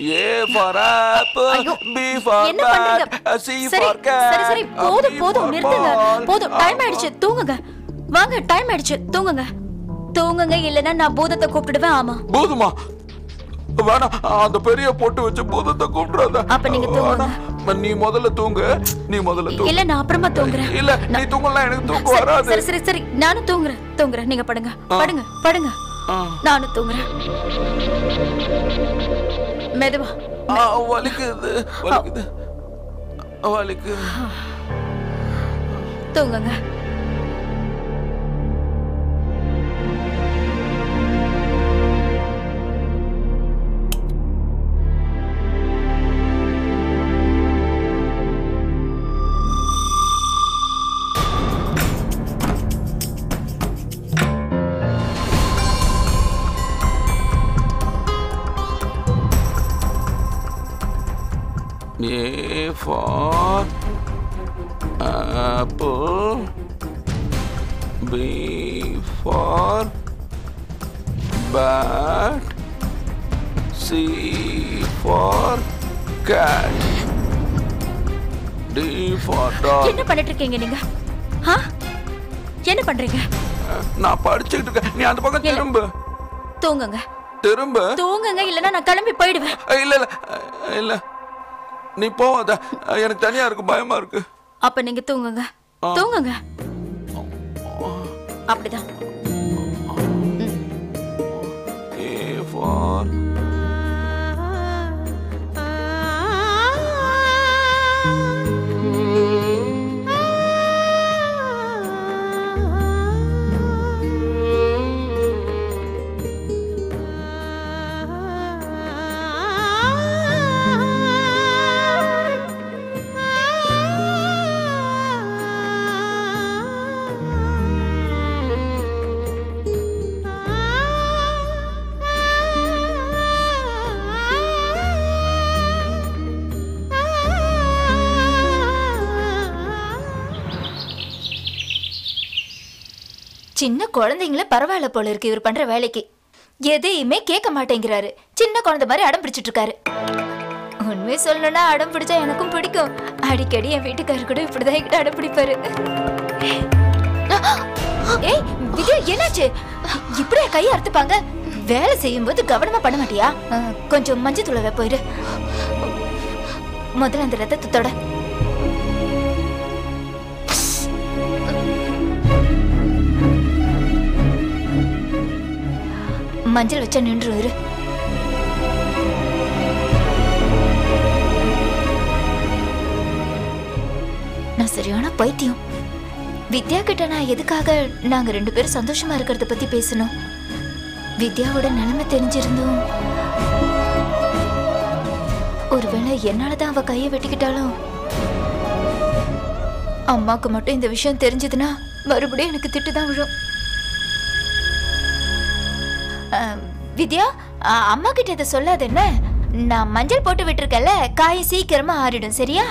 A for apple B for bat C for cat சரி சரி போதும் போதும் நிறுத்துங்க. போதும் டைம் ஆயிடுச்சு தூங்குங்க. வாங்க டைம் ஆயிடுச்சு தூங்குங்க. தூங்குங்க இல்லைன்னா நான் பூதத்தை கூப்பிடுவேன் ஆமா. பூதமா? வேணாம் அந்த பெரிய பொட்டு வச்சு பூதத்தை கூப்பிடுறாத. அப்ப நீங்க தூங்குங்க. நீ முதல்ல தூங்கு நீ முதல்ல தூங்கு. இல்ல நான் அப்புறமா தூங்குறேன். இல்ல நீ தூங்கலாம் எனக்கு தூக்கம் வராது. சரி சரி சரி நானும் தூங்குறேன் தூங்குறேன் நீங்க படுங்க படுங்க படுங்க. நானும் தூங்குறேன். மெதுவா ஆ, வலிக்குது வலிக்குது வலிக்குது தூங்குங்க A for apple. B for bat. C for cat. D for dog. என்ன பண்ணிட்டு இருக்கீங்க நீங்க என்ன பண்றீங்க நான் படிச்சுக்கிட்டு இருக்கேன் நீ அந்த பக்கம் திரும்ப தூங்குங்க திரும்ப தூங்குங்க இல்லைன்னா நான் கிளம்பி போயிடுவேன் இல்ல இல்ல இல்ல நீ போவாத எனக்கு தனியா இருக்கு பயமா இருக்கு. அப்ப நீங்க தூங்குங்க. தூங்குங்க. அப்படிதான். சின்ன குழந்தைங்கள பரவாயில்ல போல இருக்கு இவர் பண்ற வேலைக்கு. எதையுமே கேட்க மாட்டேங்கிறாரு. சின்ன குழந்தை மாதிரி அடம் பிடிச்சிட்டு இருக்காரு உண்மை சொல்லணும்னா அடம் பிடிச்சா எனக்கும் பிடிக்கும். அடிக்கடி என் வீட்டுக்காரர் கூட இப்படிதான் என்கிட்ட அடம் பிடிப்பாரு. ஏய் விஜய் என்னாச்சு? இப்படியா கையை அறுத்துப்பாங்க? வேலை செய்யும்போது கவனமா பண்ண மாட்டியா? கொஞ்சம் மஞ்சள் தூளை போயிரு. முதல்ல அந்த ரத்தத்தோட மஞ்சள் வச்சா நின்று இரு நான் சரியான பைத்தியம். வித்யா கிட்ட நான் எதுக்காக நாங்க ரெண்டு பேரும் சந்தோஷமா இருக்கிறத பத்தி பேசணும்? வித்யாவோட நிலைமை தெரிஞ்சிருந்தோம் ஒருவேளை என்னாலதான் அவ கையை வெட்டிக்கிட்டாலும் அம்மாக்கு மட்டும் இந்த விஷயம் தெரிஞ்சதுன்னா மறுபடியும் எனக்கு திட்டு தான் விழும். வித்யா அம்மா கிட்ட இதை சொல்லாது என்ன? நான் மஞ்சள் போட்டு விட்டுருக்கல காய் சீக்கிரமா ஆறிடும் சரியா?